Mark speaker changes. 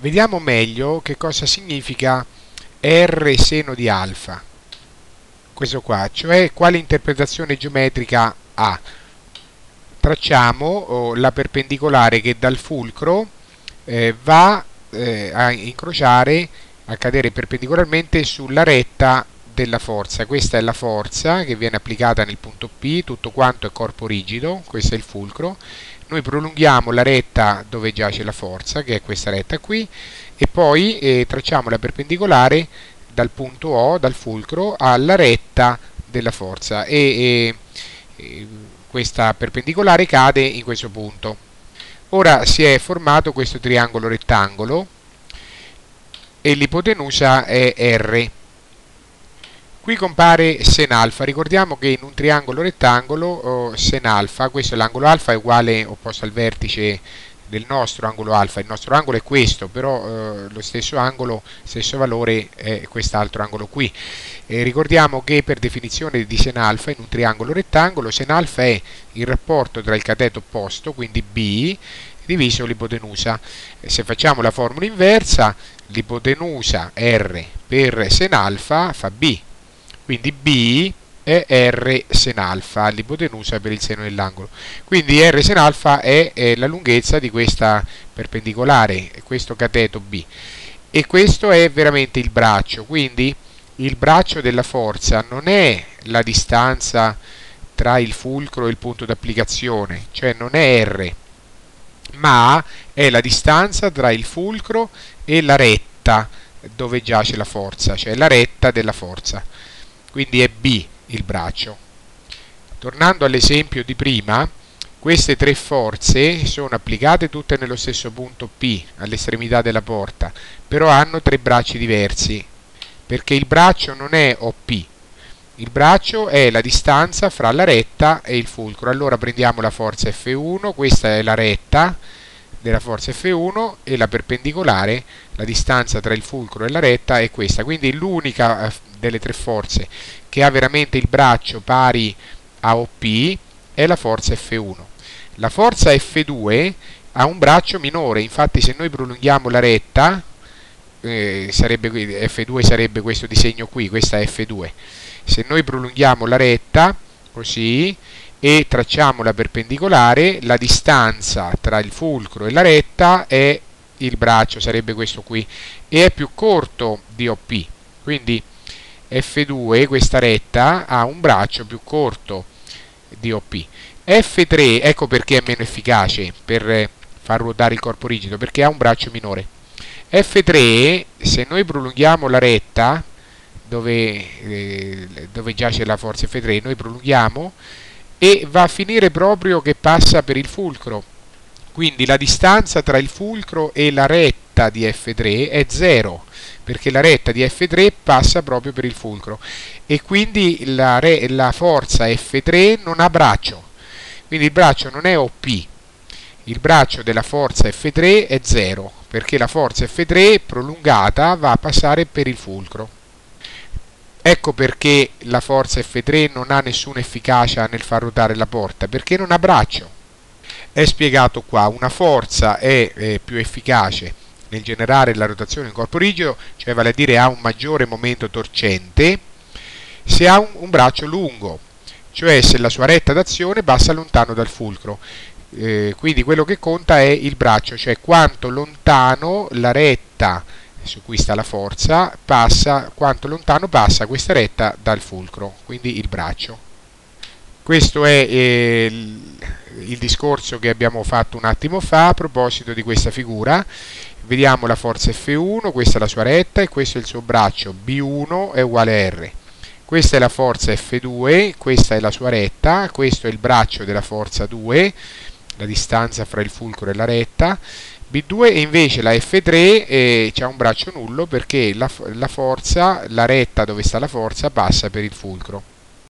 Speaker 1: vediamo meglio che cosa significa R seno di alfa. Questo qua, cioè quale interpretazione geometrica ha. Tracciamo oh, la perpendicolare che dal fulcro eh, va eh, a incrociare, a cadere perpendicolarmente sulla retta della forza. Questa è la forza che viene applicata nel punto P, tutto quanto è corpo rigido, questo è il fulcro. Noi prolunghiamo la retta dove giace la forza, che è questa retta qui, e poi eh, tracciamo la perpendicolare dal punto O, dal fulcro, alla retta della forza e, e, e questa perpendicolare cade in questo punto. Ora si è formato questo triangolo rettangolo e l'ipotenusa è R. Qui compare sen alfa, ricordiamo che in un triangolo rettangolo oh, sen alfa, questo è l'angolo alfa, è uguale opposto al vertice del nostro angolo alfa, il nostro angolo è questo, però eh, lo stesso angolo, stesso valore è quest'altro angolo qui. E ricordiamo che per definizione di sen alfa in un triangolo rettangolo, sen alfa è il rapporto tra il cateto opposto, quindi B, diviso l'ipotenusa. Se facciamo la formula inversa, l'ipotenusa R per sen alfa fa B, quindi B è R sen alfa, l'ipotenusa per il seno dell'angolo. Quindi R sen alfa è, è la lunghezza di questa perpendicolare, questo cateto B. E questo è veramente il braccio, quindi il braccio della forza non è la distanza tra il fulcro e il punto d'applicazione, cioè non è R, ma è la distanza tra il fulcro e la retta dove giace la forza, cioè la retta della forza. Quindi è B il braccio. Tornando all'esempio di prima, queste tre forze sono applicate tutte nello stesso punto P, all'estremità della porta, però hanno tre bracci diversi, perché il braccio non è OP, il braccio è la distanza fra la retta e il fulcro. Allora prendiamo la forza F1, questa è la retta della forza F1 e la perpendicolare, la distanza tra il fulcro e la retta è questa. Quindi l'unica eh, delle tre forze che ha veramente il braccio pari a OP è la forza F1. La forza F2 ha un braccio minore, infatti se noi prolunghiamo la retta, eh, sarebbe, F2 sarebbe questo disegno qui, questa è F2. Se noi prolunghiamo la retta, così, e tracciamo la perpendicolare, la distanza tra il fulcro e la retta è il braccio, sarebbe questo qui, e è più corto di OP. Quindi F2, questa retta, ha un braccio più corto di OP. F3, ecco perché è meno efficace per far ruotare il corpo rigido, perché ha un braccio minore. F3, se noi prolunghiamo la retta, dove, eh, dove giace la forza F3, noi prolunghiamo e va a finire proprio che passa per il fulcro. Quindi la distanza tra il fulcro e la retta di F3 è 0 perché la retta di F3 passa proprio per il fulcro e quindi la, re, la forza F3 non ha braccio, quindi il braccio non è OP, il braccio della forza F3 è 0 perché la forza F3 prolungata va a passare per il fulcro. Ecco perché la forza F3 non ha nessuna efficacia nel far ruotare la porta, perché non ha braccio. È spiegato qua, una forza è eh, più efficace nel generare la rotazione in corpo rigido, cioè vale a dire ha un maggiore momento torcente, se ha un, un braccio lungo, cioè se la sua retta d'azione passa lontano dal fulcro. Eh, quindi quello che conta è il braccio, cioè quanto lontano la retta su cui sta la forza passa, quanto lontano passa questa retta dal fulcro, quindi il braccio. Questo è eh, il, discorso che abbiamo fatto un attimo fa a proposito di questa figura vediamo la forza F1, questa è la sua retta e questo è il suo braccio, B1 è uguale a R. Questa è la forza F2, questa è la sua retta, questo è il braccio della forza 2, la distanza fra il fulcro e la retta. B2 e invece la F3 eh, c'è un braccio nullo perché la, la forza, la retta dove sta la forza passa per il fulcro.